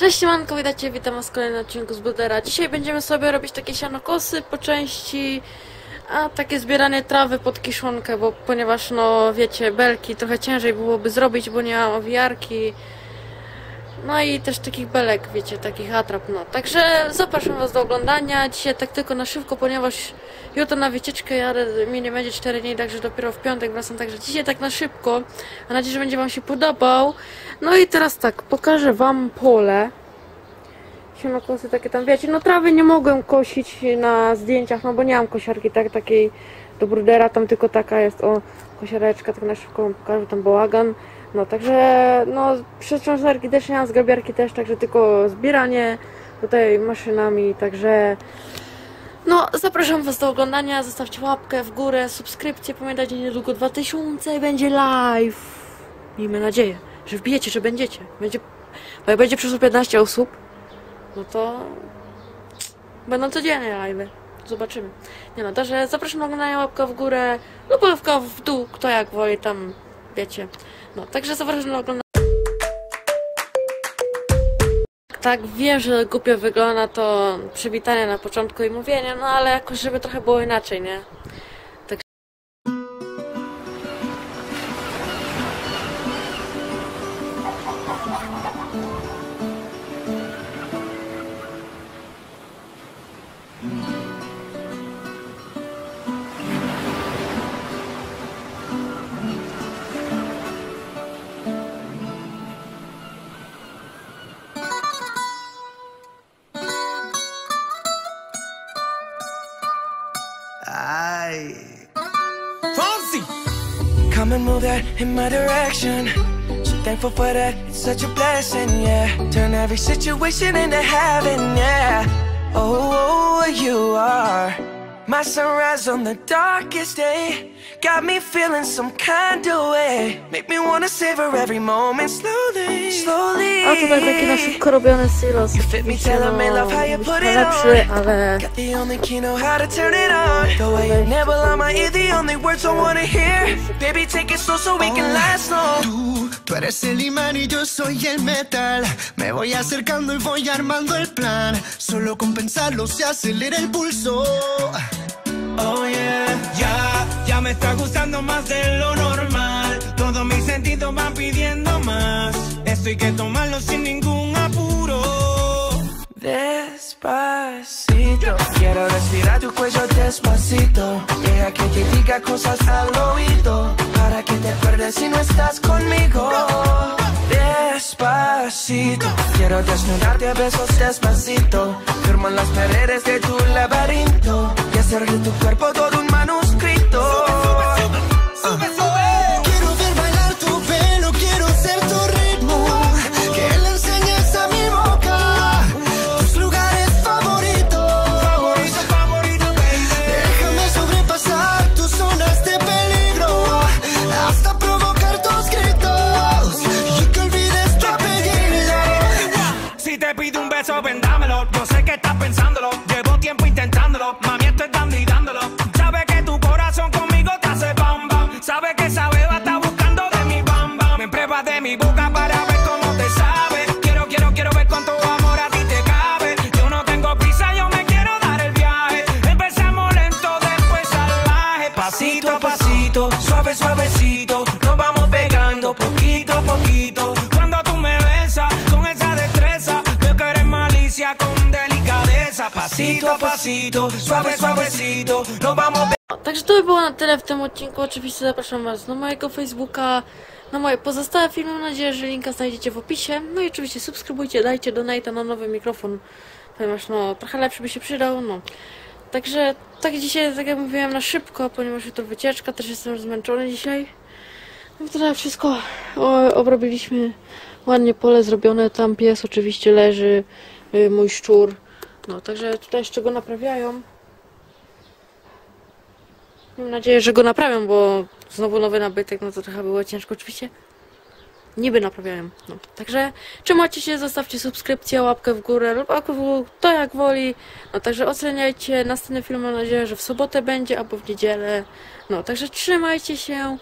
Cześć manko, witajcie, witam was w kolejnym odcinku z Budera. Dzisiaj będziemy sobie robić takie sianokosy po części, a takie zbieranie trawy pod kiszonkę, bo ponieważ no wiecie, belki trochę ciężej byłoby zrobić, bo nie mam owijarki. No i też takich belek, wiecie, takich atrap, no. Także zapraszam was do oglądania. Dzisiaj tak tylko na szybko, ponieważ jutro na wycieczkę jadę, mi nie będzie 4 dni, także dopiero w piątek wracam, także dzisiaj tak na szybko. Mam nadzieję, że będzie wam się podobał. No i teraz tak, pokażę wam pole. Sianokosy takie tam, wiecie, no trawy nie mogłem kosić na zdjęciach, no bo nie mam kosiarki tak, takiej do brudera, tam tylko taka jest, o, kosiareczka, tak na szybko pokażę, tam bałagan. No, także, no, przetrząsarki też nie mam, zgrabiarki też, także tylko zbieranie tutaj maszynami, także... No, zapraszam Was do oglądania, zostawcie łapkę w górę, subskrypcję, pamiętajcie, niedługo 2000 i będzie live. Miejmy nadzieję, że wbijecie, że będziecie. Będzie, bo jak będzie przyszło 15 osób, no to będą codziennie live. Zobaczymy. Nie no, także zapraszam do oglądania łapka w górę lub łapka w dół, kto jak woli, tam wiecie. No, także zapraszam do oglądania. Tak, wiem, że głupio wygląda to przywitanie na początku i mówienie, no ale jakoś, żeby trochę było inaczej, nie? Tak. Ay. Fonzie! Come and move that in my direction. So thankful for that, it's such a blessing, yeah. Turn every situation into heaven, yeah. Oh, oh, oh you are my sunrise on the darkest day. Got me feeling some kind of way. Make me wanna savor every moment slowly, slowly. A tutaj taki na szybko robiony silos. You fit me, Oczywiście, no, love how you być put it lepszy, on. ale Got the only key, know how to turn it on. The way you nibble on my ear, the only words I wanna hear. Baby, take it slow so we can last long. Tú, tú eres el imán y yo soy el metal. Me voy acercando y voy armando el plan. Solo con pensarlo se acelera el pulso. Oh yeah, ya, ya me está gustando más de lo normal. Todos mis sentidos van pidiendo más. Esto hay que tomarlo sin ningún apuro. Despacito, quiero respirar tu cuello despacito. Deja que te diga cosas al oído. Para que te acuerdes si no estás conmigo. Despacito, quiero desnudarte a besos despacito. Firmo en las paredes de tu laberinto. Y hacer de tu cuerpo de mi boca para ver cómo te sabe. Quiero, quiero, quiero ver cuánto amor a ti te cabe. Yo no tengo prisa, yo me quiero dar el viaje. Empezamos lento, después salvaje. Pasito a pasito, suave, suavecito. Nos vamos pegando poquito a poquito. Cuando tú me besas con esa destreza, veo que eres malicia con. Pasito a pasito, suave, suavecito. Nos vamos Także to by było na tyle w tym odcinku. Oczywiście zapraszam Was na mojego Facebooka, na moje pozostałe filmy. Mam nadzieję, że linka znajdziecie w opisie. No i oczywiście subskrybujcie, dajcie donate na nowy mikrofon, ponieważ no trochę lepszy by się przydał. No. Także tak dzisiaj, tak jak mówiłem, na szybko, ponieważ jutro wycieczka, też jestem zmęczony dzisiaj. No tyle wszystko o, obrobiliśmy. Ładnie pole zrobione, tam pies oczywiście leży, y, mój szczur. No, także tutaj jeszcze go naprawiają. Mam nadzieję, że go naprawią, bo znowu nowy nabytek, no to trochę było ciężko oczywiście. Niby naprawiają. No. Także trzymajcie się, zostawcie subskrypcję, łapkę w górę lub to jak woli. No także oceniajcie następny film, mam nadzieję, że w sobotę będzie albo w niedzielę. No także trzymajcie się.